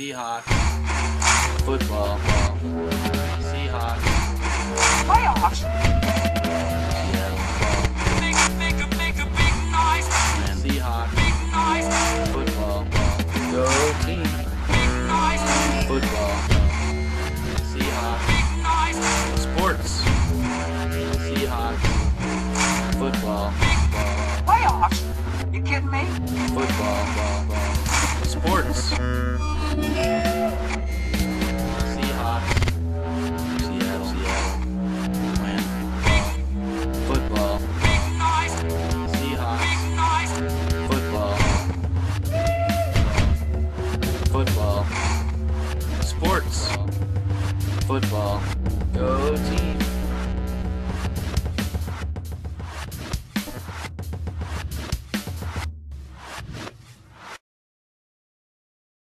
Seahawks. Football. Seahawks. Playoffs? Seattle. Make, make, make a big noise. Seahawks. Big noise. Football. Go team. Big noise. Football. Seahawks. Big noise. Sports. Seahawks. Football. Playoffs? Football. Sports. Football. Go team.